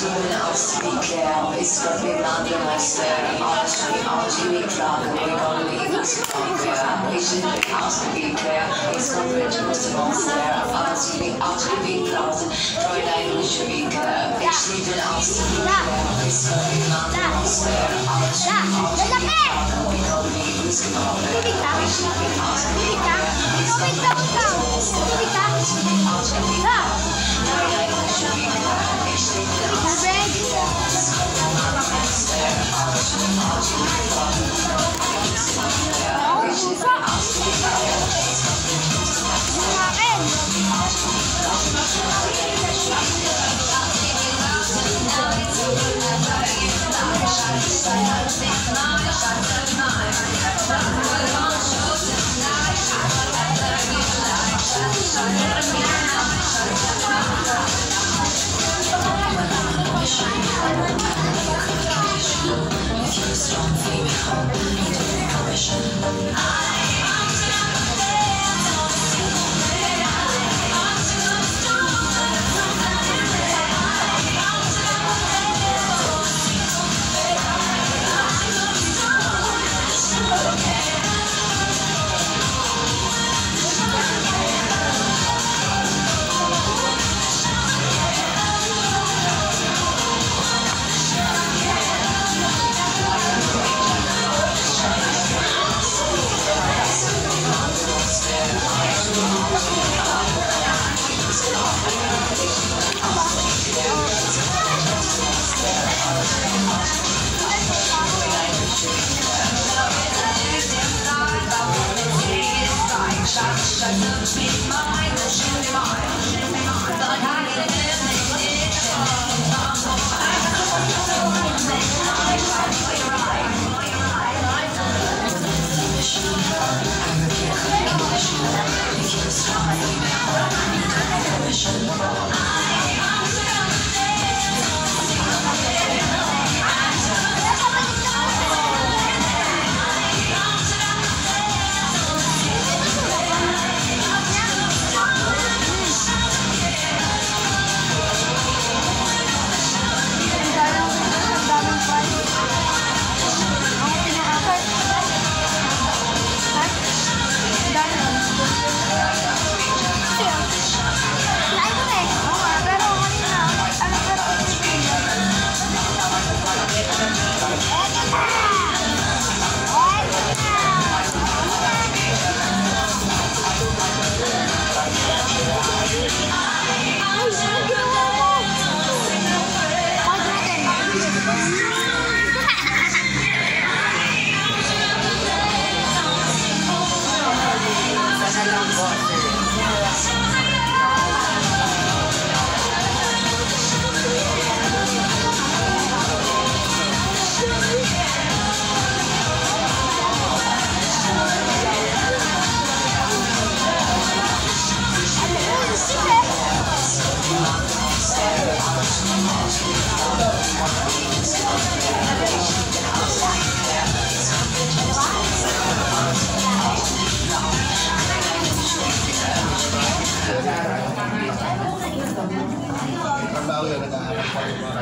soon i London, Clark, and we leave We shouldn't out to be clear. It's got Richard Simmons there. Honestly, i Clark, Troy Lane, we should be there. We shouldn't ask to be there. It's got me London, I said. Honestly, I'm Jimmy Clark, and we do to be there. It's got me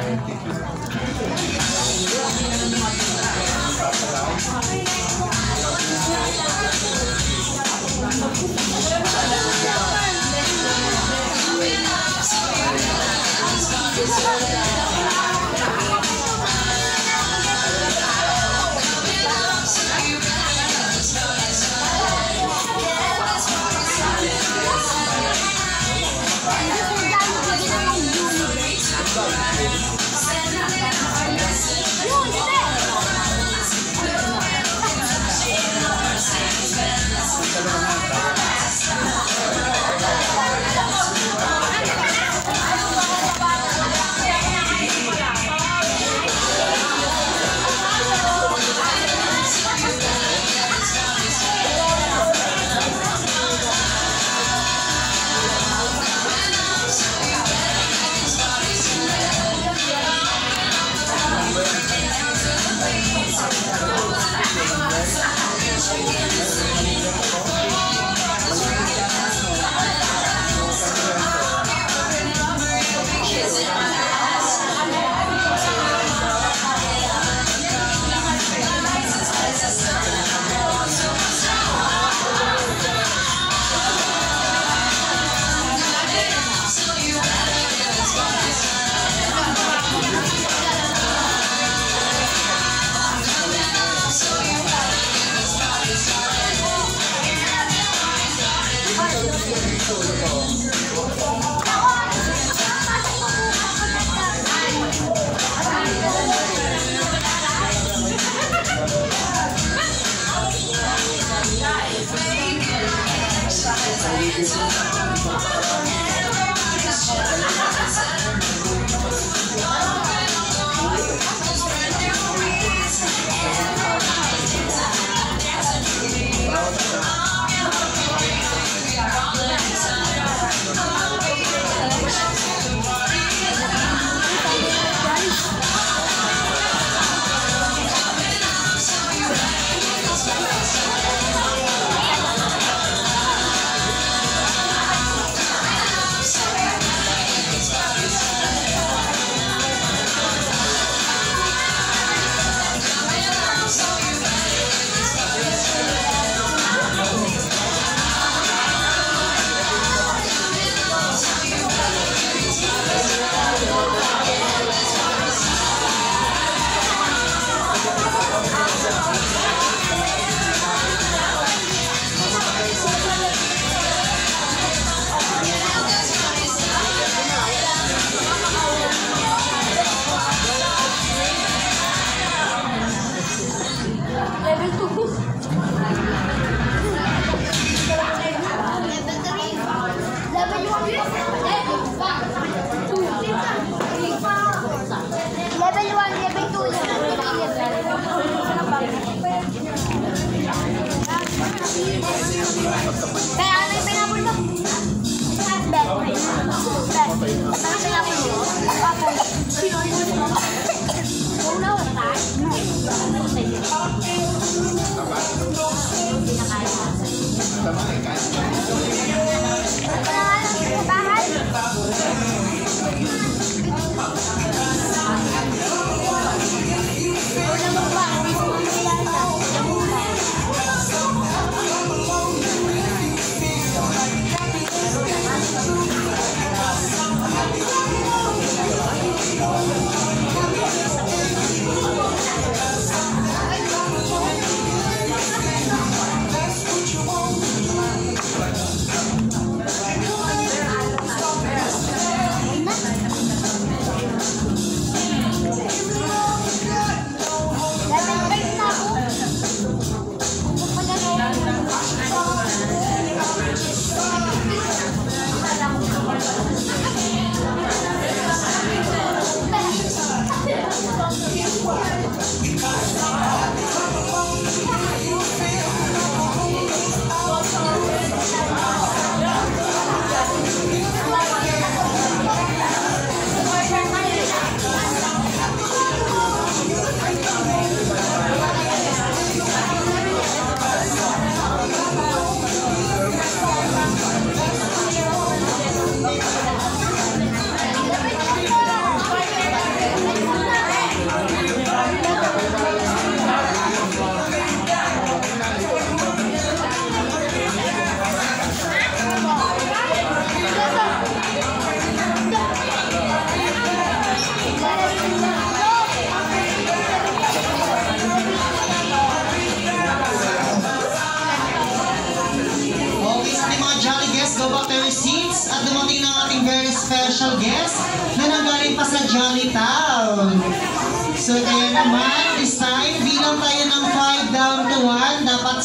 哎。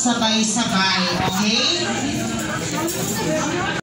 sabay-sabay. Okay?